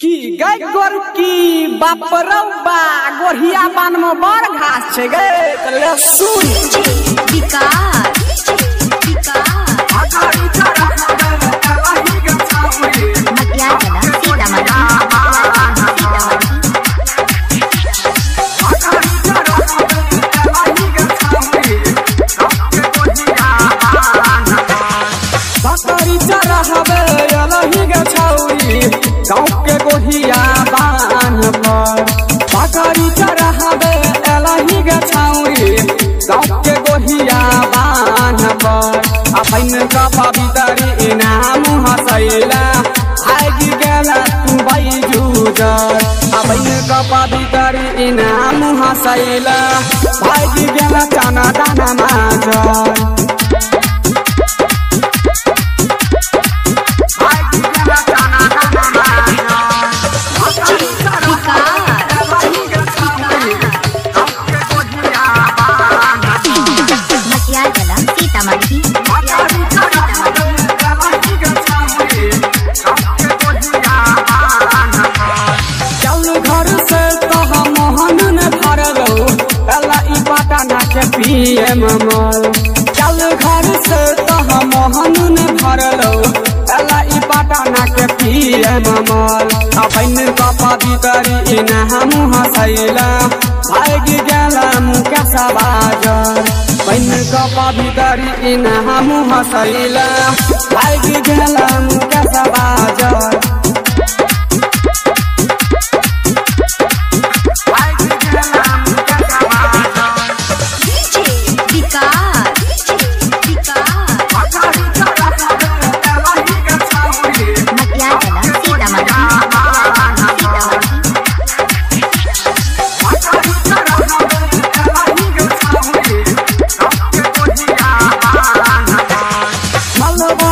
की गई गोर की बापरौबा गोढ़िया बान में बड़ घास छे गे। तले सुन विकास विकास गोढ़िया बान अपन का पवितरी इनाम हसैला आगि गेला जर अपन का पवितरी इनाम हसैला आगि गेला चना दाना माजर चल घर से तह मोहन न भरलो एला ई पटना के पीएम अपन कपा भीतरी इन हम हसैला भाग गेला मुके सबाजर पैन कपा भीतरी इन हम हसैला भाग गेला मुके सबाजर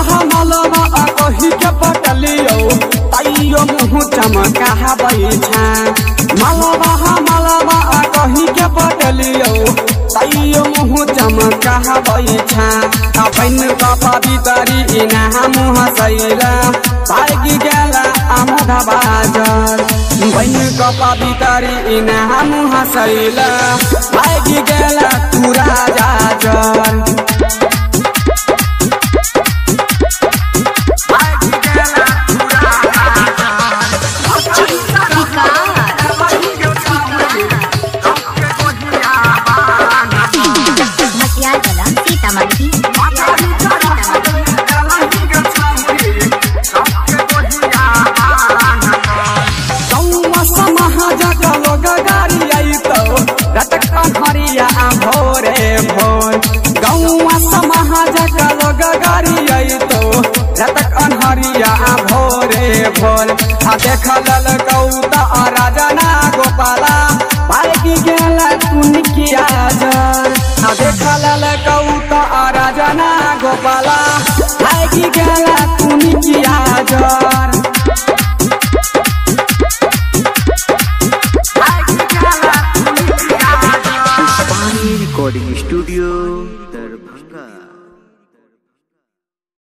मलबा कही के पटलियो तैयो मुँह मलबा कही के पटलियो तैयो मुँह अपन कपा भीतरी इना मुँह सैला भागी गेला बाज़ार बन कपा भीतरी इना भोर आ देख लल कौता राजना गोपाला। भागी गेल कुनिकिया जर आ देख लल कौता राजना गोपाला। भागी गेल कुनिकिया जर पानी रिकॉर्डिंग स्टूडियो दरभंगा।